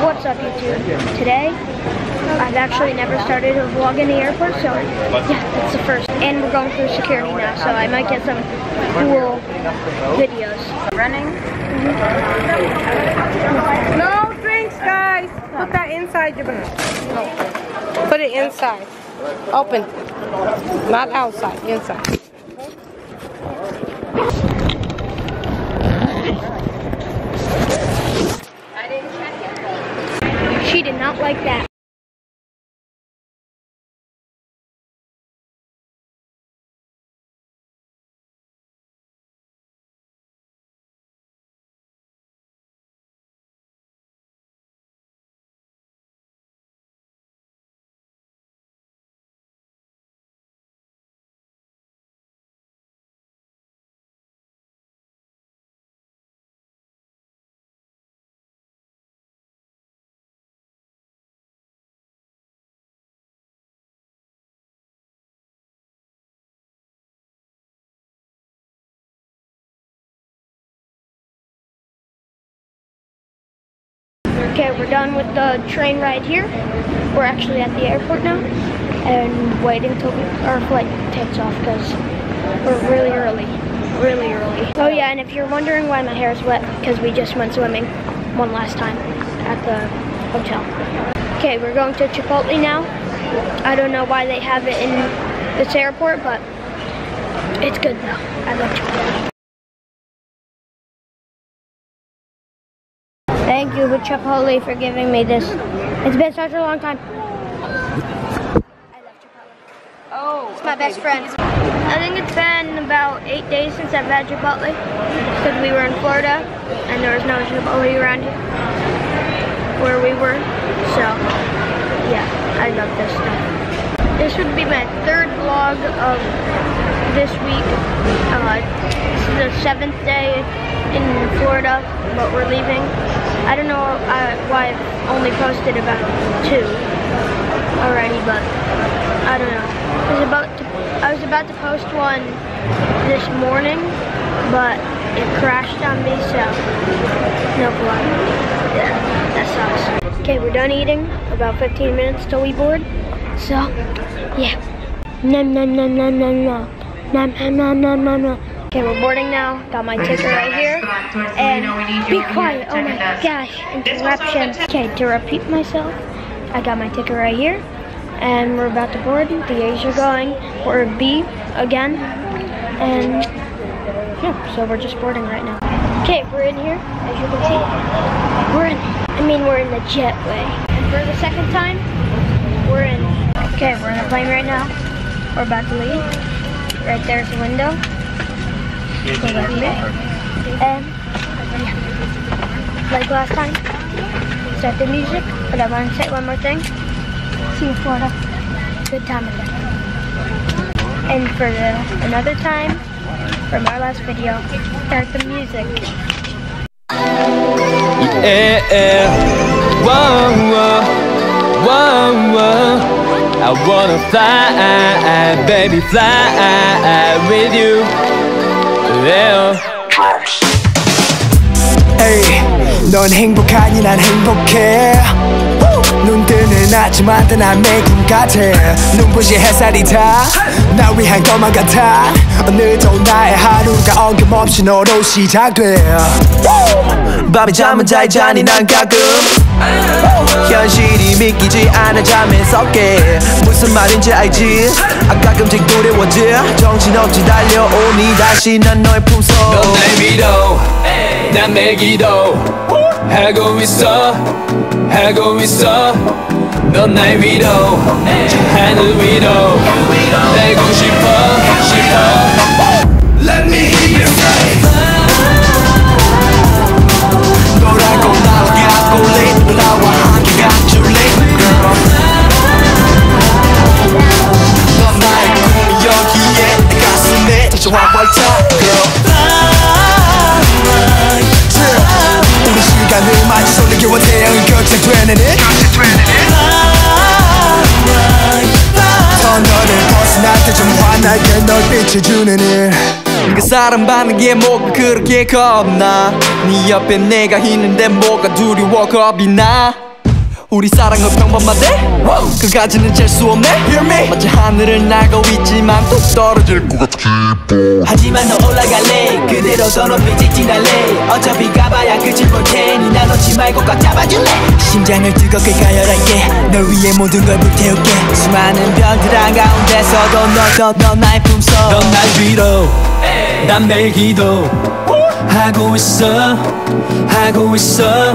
What's up YouTube? Today, I've actually never started a vlog in the airport, so yeah, that's the first. And we're going through security now, so I might get some cool videos. Running. No drinks, guys. Put that inside your bag. Put it inside. Open. Not outside, inside. Did not like that. Okay, we're done with the train ride here. We're actually at the airport now and waiting till our flight takes off because we're really early. Really early. Oh yeah, and if you're wondering why my hair is wet, because we just went swimming one last time at the hotel. Okay, we're going to Chipotle now. I don't know why they have it in this airport, but it's good though. I love Chipotle. Thank you, Chipotle, for giving me this. It's been such a long time. I love Chipotle. Oh. It's my best friend. I think it's been about eight days since I've had Chipotle because we were in Florida and there was no Chipotle around here where we were. So, yeah, I love this stuff. This would be my third vlog of this week. Uh, this is the seventh day in Florida, but we're leaving. I don't know uh, why I've only posted about two already, but I don't know. I was about to I was about to post one this morning, but it crashed on me, so no vlog. Yeah, that sucks. Okay, we're done eating. About 15 minutes till we board. So, yeah. Nom nom nom nom nom nom. Nom nom nom nom nom nom. Okay, we're boarding now. Got my ticket right here. And be quiet. Oh my gosh, interruption. Okay, to repeat myself, I got my ticket right here. And we're about to board. The A's are going. We're B again. And yeah, so we're just boarding right now. Okay, we're in here, as you can see. We're in, I mean, we're in the jetway. And for the second time, we're in. Okay, we're in a plane right now. We're about to leave. Right there's the window. And yeah. Like last time, start the music. But I want to say one more thing. See you, Florida. Good time again. And for the another time, from our last video, start the music. Yeah, yeah. Whoa, whoa, whoa, whoa. I wanna fly, baby, fly with you. Yeah. 에이, 넌 행복하니 난 행복해. 눈 뜨는 아침마다 난 매일 같아. 눈부신 햇살이 다 나 위한 것만 같아. 오늘도 나의 하루가 어김없이 너로 시작돼. 밤에 잠은 잘 자니 난 가끔 현실이 믿기지 않아 잠에서 깨 무슨 말인지 알지? 아 가끔씩 두려워져 정신없이 달려오니 다시 난 너의 품속 넌날 믿어, 난 매기도. 하고 있어, 하고 있어. 넌날 위로, 저 하늘 위로 날고 싶어, 싶어. Let me 가슴에 다시 활짝 girl Yeah. 우리 시간을 마치 솔리기와 태양이 교체되는 it 터널을 벗어날 때좀 환하게 널 비춰주는 일그 사람 게 뭐가 그렇게 겁나 네 옆에 내가 있는데 뭐가 두려워 겁이 나 우리 사랑은 평범하대 그가지는 잴수 없네? Hear me! 마치 하늘을 날고 있지만 또 떨어질 것 같아. 하지만 너 올라갈래. 그대로 더 높이 직진할래. 어차피 가봐야 끝을 볼 테니 나 놓지 말고 꽉 잡아줄래. 심장을 뜨겁게 가열할게. 널 위해 모든 걸 불태울게. 수많은 별들 한가운데서도 너너 나의 품속. 넌 날 위로 난 매일 기도. 하고 있어. 하고 있어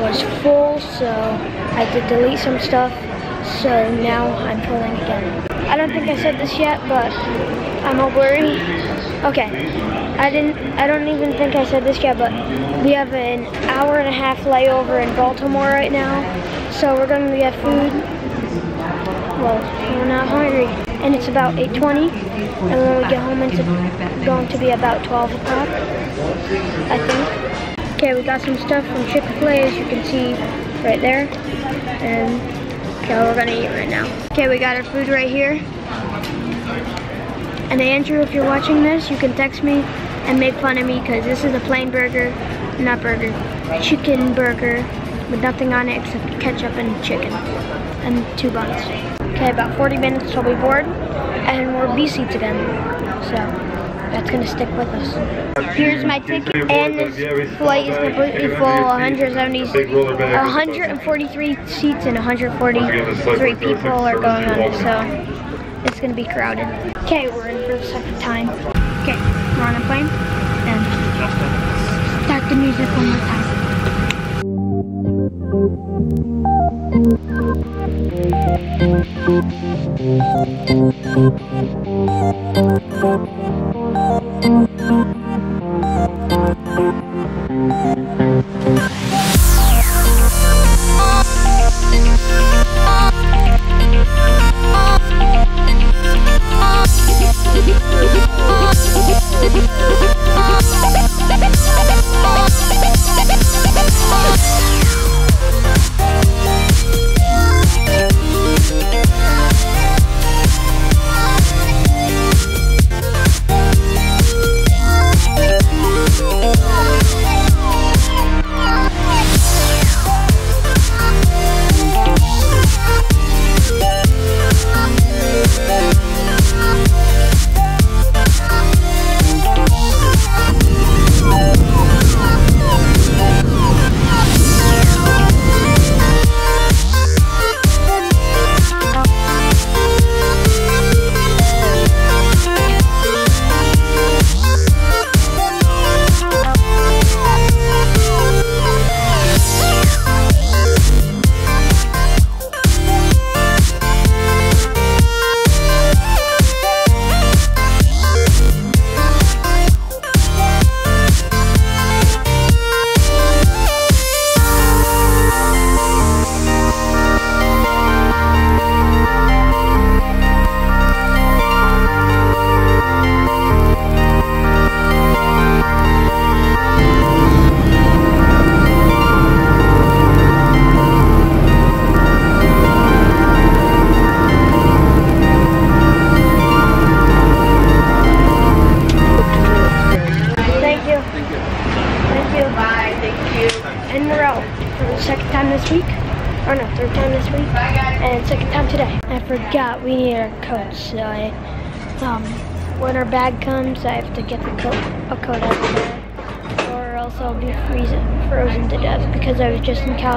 was full, so I had to delete some stuff. So now I'm filming again. I don't think I said this yet, but I'm all blurry. Okay, I didn't. I don't even think I said this yet, but we have an hour and a half layover in Baltimore right now, so we're going to get food. Well, we're not hungry, and it's about 8:20, and when we get home, it's going to be about 12 o'clock, I think. Okay, we got some stuff from Chick-fil-A, as you can see right there, and okay, we're gonna eat right now. Okay, we got our food right here. And Andrew, if you're watching this, you can text me and make fun of me because this is a plain burger, not burger, chicken burger with nothing on it except ketchup and chicken and two buns. Okay, about 40 minutes till we board and we're B seats again. So that's gonna stick with us. Here's my ticket and this flight is completely full, 170, 143 seats and 143 people are going on it, so it's gonna be crowded. Okay, we're in for the second time. Okay, we're on a plane and start the music one more time. Thank I forgot we need our coats. So I, um, when our bag comes, I have to get the coat, a coat out of there. Or else I'll be freezing, frozen to death because I was just in Cal.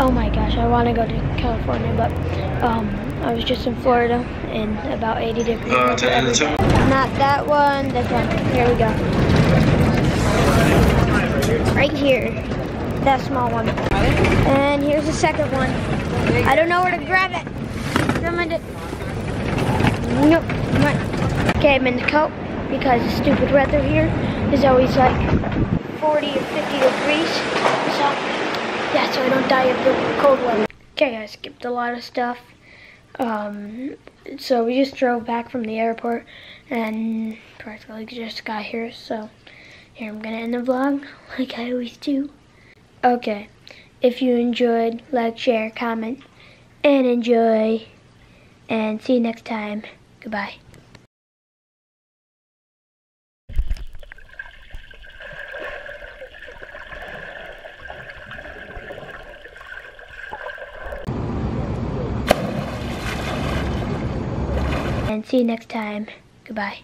Oh my gosh, I want to go to California, but um, I was just in Florida in about 80 degrees. day. Not that one, this one. Here we go. Right here. That small one. And here's the second one. I don't know where to grab it. Nope. Okay, I'm in the coat because the stupid weather here is always like 40 or 50 degrees. So, yeah, so I don't die of the cold weather. Okay, I skipped a lot of stuff. Um, so we just drove back from the airport and practically just got here. So here I'm gonna end the vlog like I always do. Okay, if you enjoyed, like, share, comment, and enjoy. And see you next time. Goodbye. And see you next time. Goodbye.